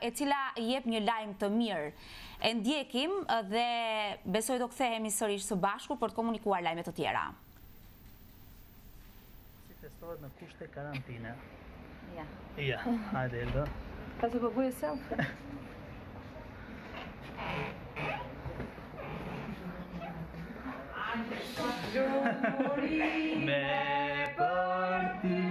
e cila jep një lajm të mirë. E ndjekim dhe besoj do të kthehemi sërish së bashku për të komunikuar lajme të tjera. Si festohet në kushte karantine? Ja. Ja, hajde Elda. Ka të bëbuje se? Me për ty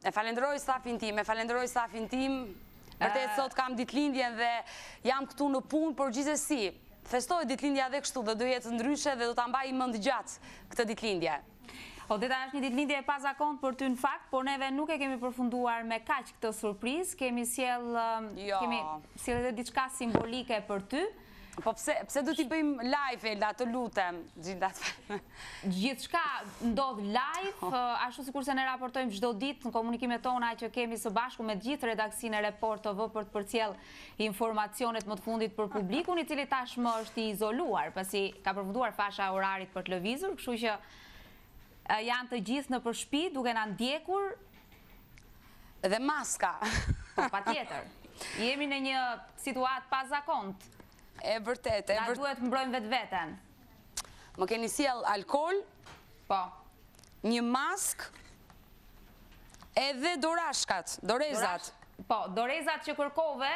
E falenderoj stafin tim, e falenderoj stafin tim, vërtet sot kam ditëlindjen dhe jam këtu në punë, por gjithsesi festohet ditëlindja dhe kështu dhe do jetë ndryshe dhe do ta mbaj mend gjatë këtë ditëlindje. Odeta, është një ditëlindje e pazakontë për ty në fakt, por neve nuk e kemi përfunduar me kaq këtë surprizë, kemi sjellë, jo, kemi sjellë edhe diçka simbolike për ty. Po pse, pse do t'i bëjmë live, Elda, të lutem, Gjilda të fejnë? Gjithçka ndodh live, ashtu sikurse ne raportojmë çdo ditë në komunikimet tona që kemi së bashku me gjithë redaksinë e Report TV për të përcjellë informacionet më të fundit për publikun, i cili tashmë është i izoluar, pasi ka përfunduar fasha e orarit për të lëvizur, kështu që janë të gjithë nëpër shpi duke na ndjekur, Dhe maska. Po, patjetër. Jemi në një situatë të pazakontë. E vërtetë, e vërtetë. Na duhet të mbrojmë vetveten. Më keni sjellë alkool. Po. Një maskë. Edhe dorashkat, dorezat. Po, dorezat që kërkove,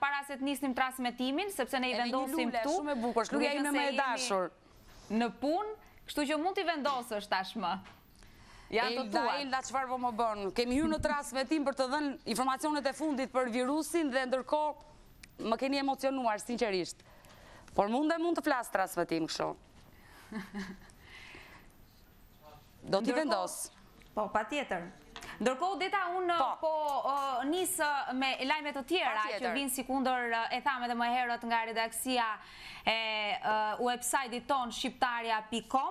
para se të nisnim transmetimin, sepse ne i vendosim këtu. Edhe një lule, shumë e bukur, është lulja ime më e dashur. Në punë, kështu që mund t'i vendosësh tashmë. Janë të tuat. Elda, Elda, çfarë po më bën? Kemi hyrë në transmetim për të dhënë informacionet e fundit për virusin dhe ndërkohë më keni emocionuar, sinqerisht. Por mund dhe mund të flas transmetim kështu. Do t'i vendos. Po, patjetër. Ndërkohë Odeta, unë po, po nis me lajme të tjera që vijnë sikundër e thamë dhe më herët nga redaksia e website-it tonë shqiptarja.com